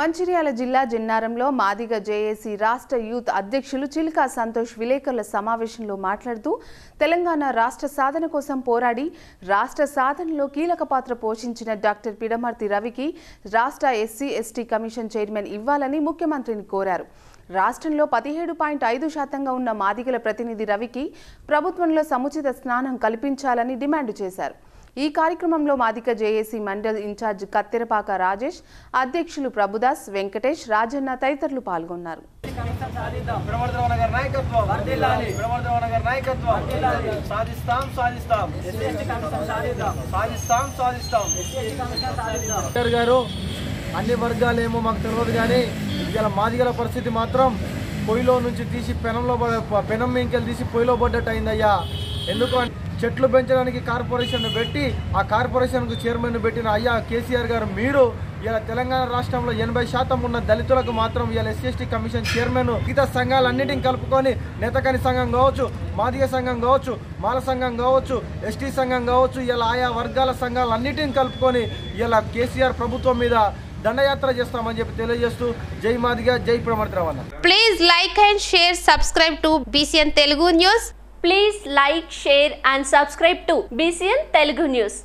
మంచిర్యాల జిల్లా జిన్నారంలో మాదిగ జేఏసీ రాష్ట్ర యూత్ అధ్యక్షులు చిల్కా సంతోష్ విలేకరుల సమావేశంలో మాట్లాడుతూ తెలంగాణ రాష్ట్ర సాధన కోసం పోరాడి రాష్ట్ర సాధనలో కీలక పాత్ర పోషించిన డాక్టర్ పిడమర్తి రవికి రాష్ట్ర ఎస్సీ ఎస్టీ కమిషన్ చైర్మన్ ఇవ్వాలని ముఖ్యమంత్రిని కోరారు. రాష్ట్రంలో పదిహేడు పాయింట్ ఐదు శాతంగా ఉన్న మాదిగల ప్రతినిధి రవికి ప్రభుత్వంలో సముచిత స్నానం కల్పించాలని డిమాండ్ చేశారు. ఈ కార్యక్రమంలో మాదిక జేఏసీ మండల్ ఇన్ఛార్జ్ కత్తెరపాక రాజేష్ అధ్యక్షులు ప్రభుదాస్ వెంకటేష్ రాజన్న తదితరులు పాల్గొన్నారు. సాధిస్తాం సాధిస్తాం సాధిస్తాం సాధిస్తాం డాక్టర్ గారు అన్ని వర్గాలేమో మాకు తెలియదు కానీ ఇలా మాదిగల పరిస్థితి మాత్రం పొయ్యిలో నుంచి తీసి పెనంలో పెనం మీంకెళ్ళి తీసి పొయ్యిలో పడ్డట్టు అయిందయ్యా. ఎందుకు అంటే చెట్లు పెంచడానికి కార్పొరేషన్ పెట్టి ఆ కార్పొరేషన్కు చైర్మన్ పెట్టిన అయ్యా కేసీఆర్ గారు మీరు ఇలా తెలంగాణ రాష్ట్రంలో ఎనభై శాతం ఉన్న దళితులకు మాత్రం ఇలా ఎస్సీఎస్టీ కమిషన్ చైర్మన్ మిగతా సంఘాలన్నింటిని కలుపుకొని నేతకాని సంఘం కావచ్చు మాదిగ సంఘం కావచ్చు మాల సంఘం కావచ్చు ఎస్టీ సంఘం కావచ్చు ఇలా ఆయా వర్గాల సంఘాలన్నింటిని కలుపుకొని ఇలా కేసీఆర్ ప్రభుత్వం మీద దండయాత్ర చేస్తామని చెప్పి తెలియజేస్తూ జై మాదిగ జై ప్రమర్ద్రవన్న please like and share subscribe to BCN Telugu news Please like, share and subscribe to BCN Telugu News.